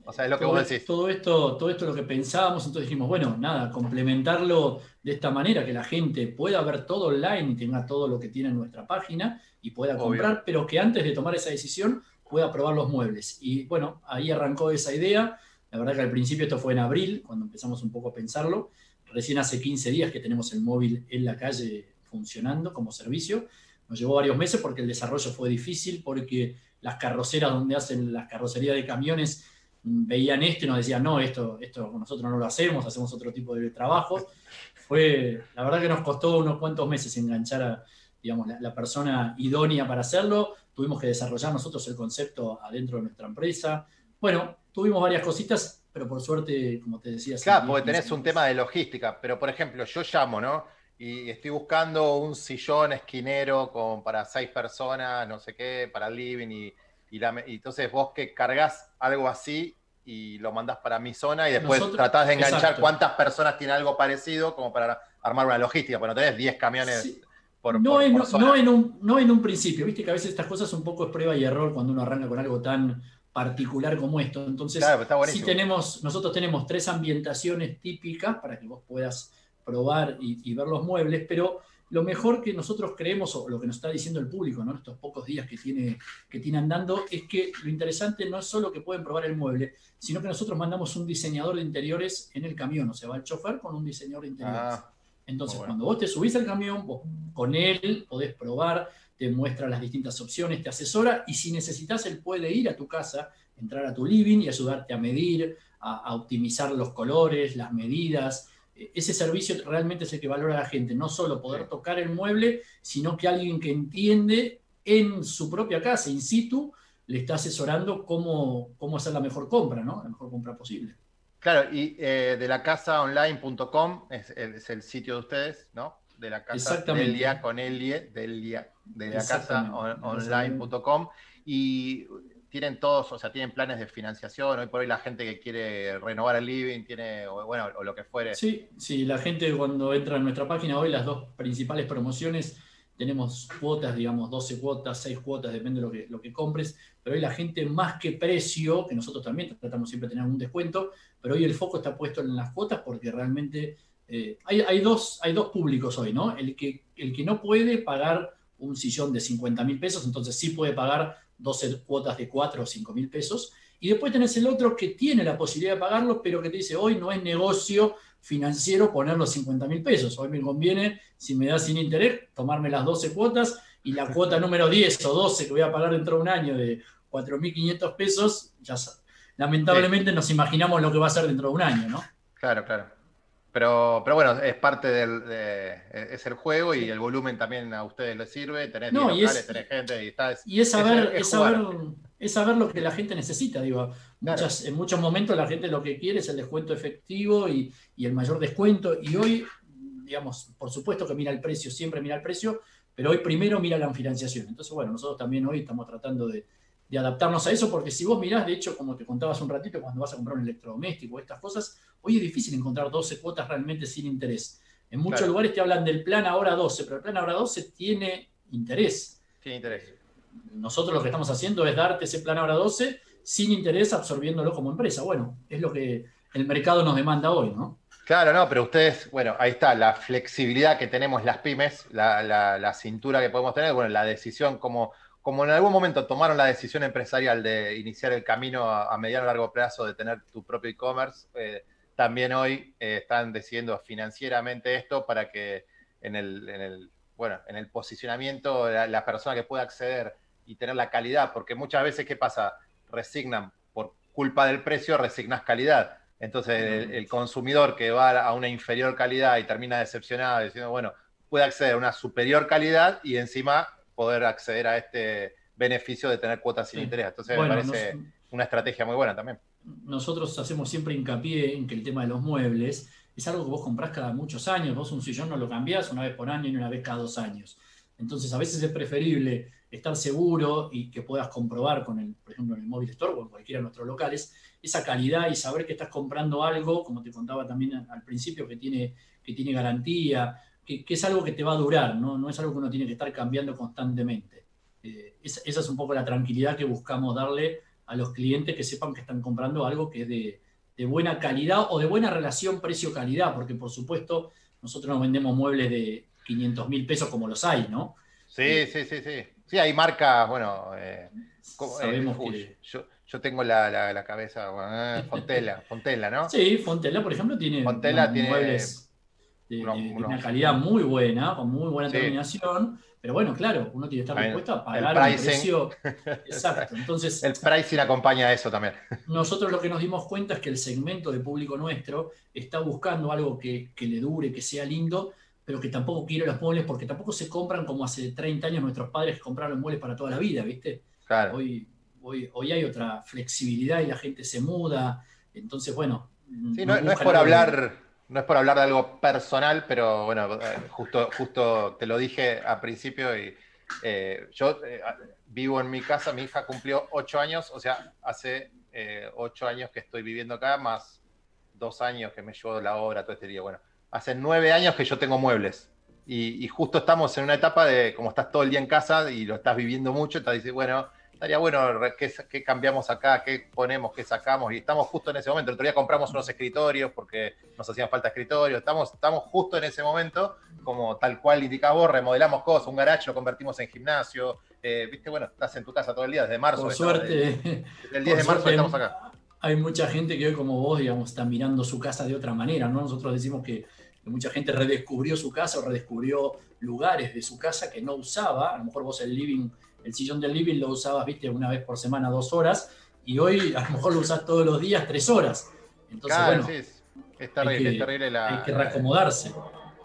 O sea, es lo que todo, vos decís. todo esto, todo esto es lo que pensábamos, entonces dijimos, bueno, nada, complementarlo de esta manera, que la gente pueda ver todo online y tenga todo lo que tiene en nuestra página y pueda Obvio. comprar, pero que antes de tomar esa decisión pueda probar los muebles. Y bueno, ahí arrancó esa idea. La verdad que al principio esto fue en abril, cuando empezamos un poco a pensarlo. Recién hace 15 días que tenemos el móvil en la calle funcionando como servicio. Nos llevó varios meses porque el desarrollo fue difícil, porque las carroceras donde hacen las carrocerías de camiones mm, veían esto y nos decían, no, esto, esto nosotros no lo hacemos, hacemos otro tipo de trabajos. Fue, la verdad que nos costó unos cuantos meses enganchar a, digamos, la, la persona idónea para hacerlo. Tuvimos que desarrollar nosotros el concepto adentro de nuestra empresa. Bueno, tuvimos varias cositas pero por suerte, como te decía... Claro, 10, porque tenés 15 un tema de logística, pero por ejemplo, yo llamo, ¿no? Y estoy buscando un sillón esquinero con, para seis personas, no sé qué, para el living, y, y la me- y entonces vos que cargas algo así y lo mandás para mi zona y después Nosotros- tratás de enganchar exacto. cuántas personas tienen algo parecido como para armar una logística, porque no tenés 10 camiones Sí. Por, no, por- en, por no en un, no en un principio, viste que a veces estas cosas un poco es prueba y error cuando uno arranca con algo tan particular como esto. Entonces, Claro, sí tenemos, nosotros tenemos tres ambientaciones típicas para que vos puedas probar y, y ver los muebles, pero lo mejor que nosotros creemos, o lo que nos está diciendo el público, ¿no? estos pocos días que tiene, que tiene andando, es que lo interesante no es solo que pueden probar el mueble, sino que nosotros mandamos un diseñador de interiores en el camión, o sea, va el chofer con un diseñador de interiores. Ah, Entonces, bueno. cuando vos te subís al camión, vos con él podés probar, te muestra las distintas opciones, te asesora y si necesitas, él puede ir a tu casa, entrar a tu living y ayudarte a medir, a, a optimizar los colores, las medidas. Eh, Ese servicio realmente es el que valora la gente, no solo poder Sí. tocar el mueble, sino que alguien que entiende en su propia casa, in situ, le está asesorando cómo, cómo hacer la mejor compra, ¿no? La mejor compra posible. Claro, y eh, de la casaonline.com es, es el sitio de ustedes, ¿no? De la casa. Delia con Elie, Delia, de la casa Exactamente. on- La casa online.com y tienen todos, o sea, tienen planes de financiación. Hoy por hoy la gente que quiere renovar el living tiene, o, bueno, o lo que fuere. Sí, sí, la gente cuando entra en nuestra página hoy, las dos principales promociones, tenemos cuotas, digamos, 12 cuotas, 6 cuotas, depende de lo que, lo que compres, pero hoy la gente más que precio, que nosotros también tratamos siempre de tener un descuento, pero hoy el foco está puesto en las cuotas porque realmente eh, hay, dos, hay dos públicos hoy, ¿no? El que, el que no puede pagar un sillón de 50 mil pesos, entonces sí puede pagar 12 cuotas de 4 o 5 mil pesos, y después tenés el otro que tiene la posibilidad de pagarlo, pero que te dice, hoy no es negocio financiero poner los 50 mil pesos. Hoy me conviene, si me da sin interés, tomarme las 12 cuotas y la cuota número 10 o 12 que voy a pagar dentro de un año de 4.500 pesos, ya lamentablemente nos imaginamos lo que va a ser dentro de un año, ¿no? Claro, claro. Pero, pero bueno, es parte del de- es el juego y el volumen también a ustedes les sirve. Tenés No, 10 y locales, es- tenés gente y está. es- Y es saber, es es, saber, es saber lo que la gente necesita, digo. Claro. Muchas, en muchos momentos la gente lo que quiere es el descuento efectivo y, y el mayor descuento. Y hoy, digamos, por supuesto que mira el precio, siempre mira el precio, pero hoy primero mira la financiación. Entonces, bueno, nosotros también hoy estamos tratando de, de adaptarnos a eso, porque si vos mirás, de hecho, como te contabas un ratito, cuando vas a comprar un electrodoméstico, estas cosas, hoy es difícil encontrar 12 cuotas realmente sin interés. En muchos Claro. lugares te hablan del plan ahora 12, pero el plan ahora 12 tiene interés Tiene interés. nosotros lo que estamos haciendo es darte ese plan ahora 12 sin interés absorbiéndolo como empresa. Bueno, es lo que el mercado nos demanda hoy, ¿no? Claro, no, pero ustedes, bueno, ahí está, la flexibilidad que tenemos las pymes, la, cintura que podemos tener, bueno, la decisión, como, como en algún momento tomaron la decisión empresarial de iniciar el camino a, a mediano y largo plazo de tener tu propio e-commerce, eh, también hoy eh, están decidiendo financieramente esto para que en el, en el, bueno, en el posicionamiento la, la persona que pueda acceder y tener la calidad, porque muchas veces, ¿qué pasa? Resignan por culpa del precio, resignas calidad. Entonces, el, el consumidor que va a una inferior calidad y termina decepcionado diciendo, bueno, puede acceder a una superior calidad y encima poder acceder a este beneficio de tener cuotas sin Sí. interés. Entonces, Bueno, me parece nos- una estrategia muy buena también. nosotros hacemos siempre hincapié en que el tema de los muebles es algo que vos comprás cada muchos años. Vos un sillón no lo cambiás una vez por año y una vez cada dos años. Entonces, a veces es preferible estar seguro y que puedas comprobar con el, por ejemplo, en el Móvil Store o en cualquiera de nuestros locales, esa calidad y saber que estás comprando algo, como te contaba también al principio, que tiene, que tiene garantía, que, que es algo que te va a durar, ¿no? no es algo que uno tiene que estar cambiando constantemente. Eh, esa, esa es un poco la tranquilidad que buscamos darle a los clientes que sepan que están comprando algo que es de, de buena calidad o de buena relación precio-calidad, porque por supuesto nosotros no vendemos muebles de 500 mil pesos como los hay, ¿no? Sí, sí, sí, sí. Sí, hay marcas, bueno, eh, eh, Sabemos uy, que... yo, yo tengo la, la- la cabeza, bueno, eh, Fontela, Fontela, ¿no? Sí, Fontella, por ejemplo, tiene, muebles de, unos- de- unos- una calidad muy buena, con muy buena Sí. terminación, pero bueno, claro, uno tiene que estar dispuesto a el pagar un pricing. precio. Exacto. Entonces, El pricing acompaña a eso también. nosotros lo que nos dimos cuenta es que el segmento de público nuestro está buscando algo que, que le dure, que sea lindo, pero que tampoco quiere los muebles, porque tampoco se compran como hace 30 años nuestros padres compraron muebles para toda la vida, ¿viste? Claro. Hoy, hoy, hoy hay otra flexibilidad y la gente se muda. Entonces, bueno. Sí, no, no es por hablar, no es por hablar de algo personal, pero bueno, eh, justo, justo te lo dije al principio y eh, yo eh, vivo en mi casa, mi hija cumplió ocho años, o sea, hace eh, ocho años que estoy viviendo acá, más dos años que me llevó la obra, todo este día. Bueno, hace nueve años que yo tengo muebles. Y, y justo estamos en una etapa de, como estás todo el día en casa y lo estás viviendo mucho, estás diciendo, bueno, estaría bueno, ¿qué, qué cambiamos acá? ¿Qué ponemos? ¿Qué sacamos? Y estamos justo en ese momento. El otro día compramos unos escritorios porque nos hacían falta escritorios. Estamos, estamos justo en ese momento, como tal cual indicás vos, remodelamos cosas, un garage lo convertimos en gimnasio. Eh, Viste, bueno, estás en tu casa todo el día, desde marzo. Por suerte. desde el 10 de marzo suerte, estamos acá. Hay mucha gente que hoy, como vos, digamos, está mirando su casa de otra manera, ¿no? Nosotros decimos que mucha gente redescubrió su casa o redescubrió lugares de su casa que no usaba. A lo mejor vos el living, el sillón del living lo usabas, viste, una vez por semana, dos horas, y hoy a lo mejor lo usás todos los días, tres horas. Entonces, Claro, bueno, sí, es, terrible, hay que- es terrible la. hay que reacomodarse.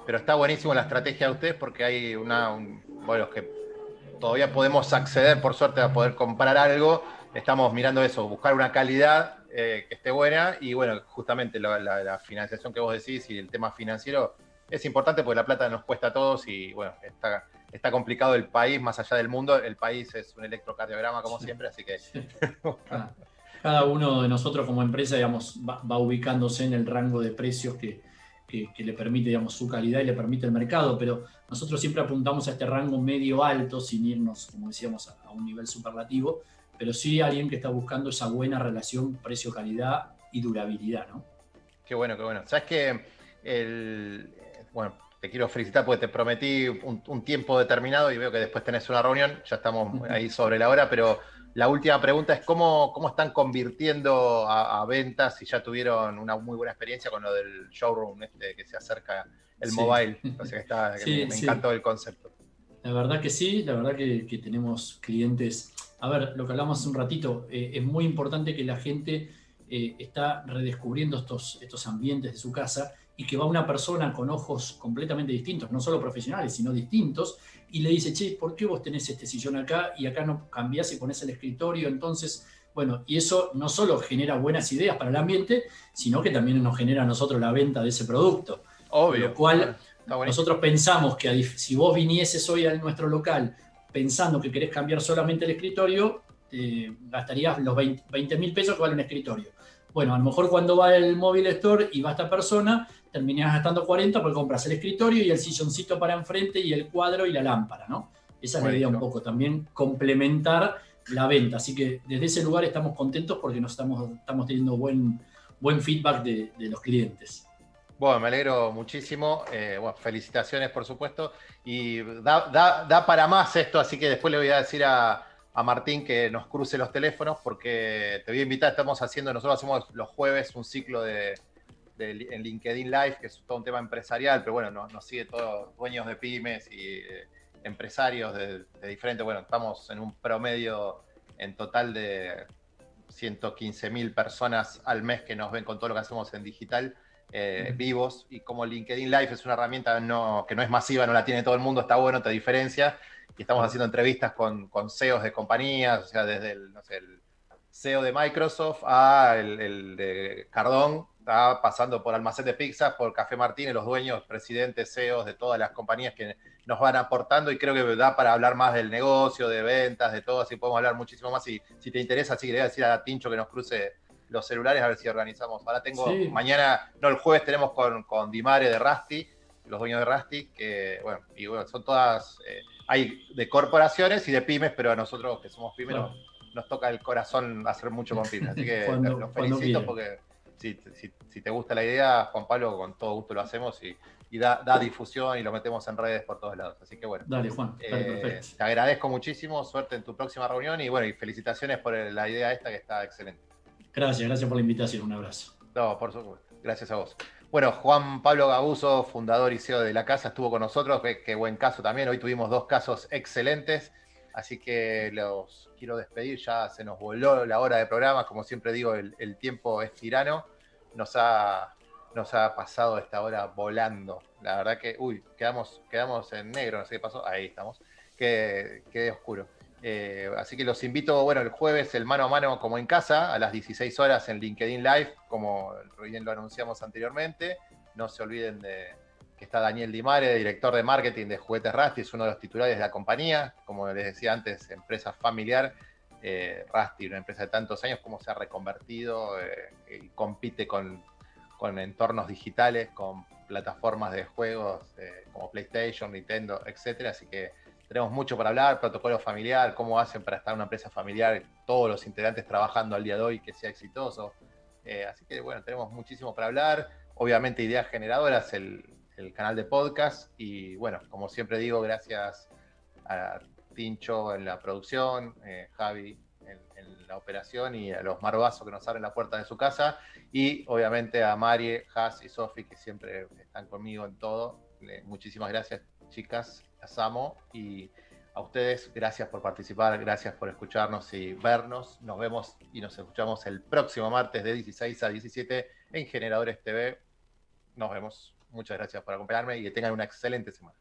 Pero está buenísimo la estrategia de ustedes porque hay una. un- bueno, los que todavía podemos acceder, por suerte, a poder comprar algo. Estamos mirando eso, buscar una calidad eh, que esté buena y, bueno, justamente la, la- la financiación que vos decís y el tema financiero es importante porque la plata nos cuesta a todos y, bueno, está, está complicado el país, más allá del mundo. El país es un electrocardiograma, como Sí. siempre, así que. Cada uno de nosotros como empresa, digamos, va, va ubicándose en el rango de precios que, que- que le permite, digamos, su calidad y le permite el mercado, pero nosotros siempre apuntamos a este rango medio alto, sin irnos, como decíamos, a, a un nivel superlativo, pero sí alguien que está buscando esa buena relación precio-calidad y durabilidad, ¿no? Qué bueno, qué bueno. Sabes que el, bueno, te quiero felicitar porque te prometí un, un tiempo determinado y veo que después tenés una reunión, ya estamos ahí sobre la hora, pero la última pregunta es cómo, cómo están convirtiendo a, a ventas si ya tuvieron una muy buena experiencia con lo del showroom este que se acerca el Sí. mobile. O sea que está, Sí, me, me sí. encantó el concepto. La verdad que sí, la verdad que, que tenemos clientes. A ver, lo que hablamos hace un ratito, eh, es muy importante que la gente eh, está redescubriendo estos, estos ambientes de su casa y que va una persona con ojos completamente distintos, no solo profesionales, sino distintos, y le dice, che, ¿por qué vos tenés este sillón acá y acá no cambiás y ponés el escritorio? Entonces, bueno, y eso no solo genera buenas ideas para el ambiente, sino que también nos genera a nosotros la venta de ese producto. Obvio. Lo cual. Nosotros pensamos que si vos vinieses hoy a nuestro local pensando que querés cambiar solamente el escritorio, eh, gastarías los 20 mil pesos que vale un escritorio. Bueno, a lo mejor cuando va el móvil store y va esta persona, terminás gastando 40 porque compras el escritorio y el silloncito para enfrente y el cuadro y la lámpara, ¿no? Esa es la idea un poco, también complementar la venta. Así que desde ese lugar estamos contentos porque nos estamos, estamos teniendo buen, buen feedback de, de los clientes. Bueno, me alegro muchísimo. Eh, felicitaciones, por supuesto. Y da, para más esto, así que después le voy a decir a, a Martín que nos cruce los teléfonos, porque te voy a invitar. Estamos haciendo, nosotros hacemos los jueves un ciclo de, de en LinkedIn Live, que es todo un tema empresarial, pero bueno, nos, nos sigue todos dueños de pymes y eh, empresarios de, de diferentes. Bueno, estamos en un promedio en total de 115 mil personas al mes que nos ven con todo lo que hacemos en digital eh, vivos y como LinkedIn Live es una herramienta no- que no es masiva, no la tiene todo el mundo, está bueno, te diferencia. Y estamos haciendo entrevistas con, con CEOs de compañías, o sea, desde el, no sé, el CEO de Microsoft a el, el de Cardón, pasando por Almacén de Pizzas, por Café Martínez, los dueños, presidentes, CEOs de todas las compañías que nos van aportando y creo que da para hablar más del negocio, de ventas, de todo, así podemos hablar muchísimo más. Y si te interesa, sí, le voy a decir a Tincho que nos cruce los celulares a ver si organizamos. Ahora tengo, Sí. mañana, no, el jueves tenemos con, con Dimare de Rusty, los dueños de Rusty, que, bueno, y bueno, son todas, eh, hay de corporaciones y de pymes, pero a nosotros que somos pymes Claro. nos, nos toca el corazón hacer mucho con pymes. Así que Cuando- los felicito porque si, si- si te gusta la idea, Juan Pablo, con todo gusto lo hacemos y, y da, da difusión y lo metemos en redes por todos lados. Así que bueno. Dale, Juan, Eh, perfecto. te agradezco muchísimo, suerte en tu próxima reunión y bueno, y felicitaciones por la idea esta que está excelente. Gracias, gracias por la invitación. Un abrazo. No, por supuesto, gracias a vos. Bueno, Juan Pablo Gabuso, fundador y CEO de la casa, estuvo con nosotros, qué, buen caso también, hoy tuvimos dos casos excelentes, así que los quiero despedir, ya se nos voló la hora de programa, como siempre digo, el, tiempo es tirano, nos ha, nos ha pasado esta hora volando, la verdad que, uy, quedamos, quedamos en negro, no sé qué pasó, ahí estamos, qué, qué oscuro. Eh, así que los invito, bueno, el jueves el mano a mano como en casa, a las 16 horas en LinkedIn Live, como bien lo anunciamos anteriormente. No se olviden de que está Daniel Dimare, director de marketing de Juguetes Rusty, es uno de los titulares de la compañía. Como les decía antes, empresa familiar. Eh, Rusty, una empresa de tantos años, cómo se ha reconvertido eh, y compite con, con, entornos digitales, con plataformas de juegos eh, como PlayStation, Nintendo, etcétera. Así que tenemos mucho para hablar, protocolo familiar, cómo hacen para estar en una empresa familiar, todos los integrantes trabajando al día de hoy, que sea exitoso. Eh, así que bueno, tenemos muchísimo para hablar. Obviamente ideas generadoras, el, el canal de podcast y bueno, como siempre digo, gracias a Tincho en la producción, eh, Javi en, en, la operación y a los marbazos que nos abren la puerta de su casa y obviamente a Marie, Has y Sofi que siempre están conmigo en todo. Eh, muchísimas gracias chicas las amo y a ustedes gracias por participar, gracias por escucharnos y vernos. Nos vemos y nos escuchamos el próximo martes de 16 a 17 en Generadores TV. Nos vemos. Muchas gracias por acompañarme y que tengan una excelente semana.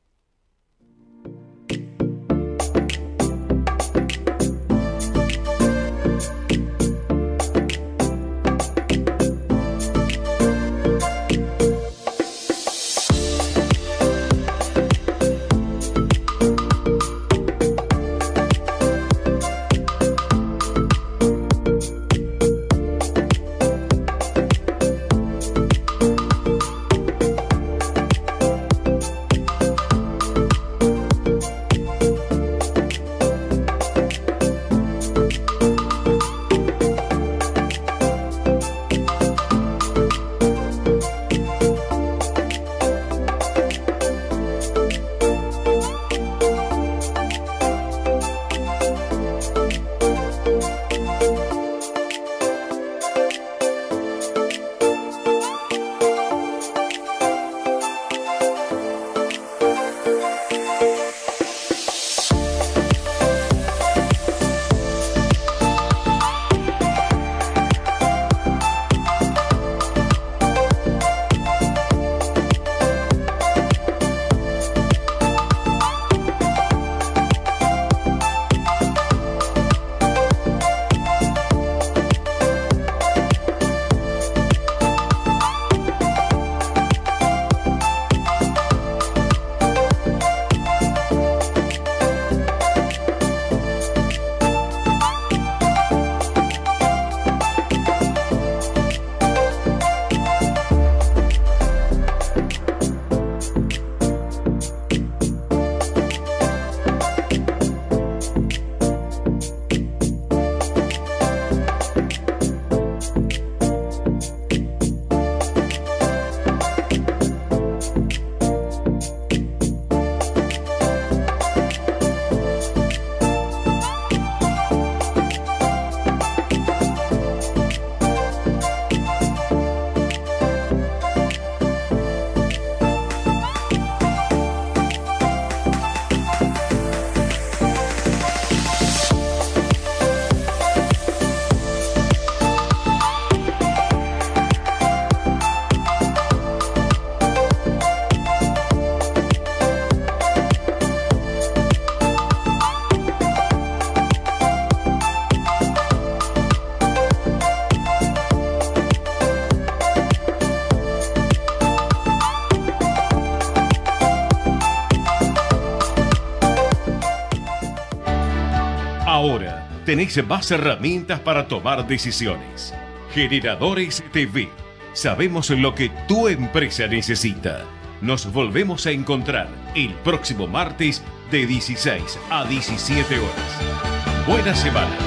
Tenéis más herramientas para tomar decisiones. Generadores TV. Sabemos lo que tu empresa necesita. Nos volvemos a encontrar el próximo martes de 16 a 17 horas. Buena semana.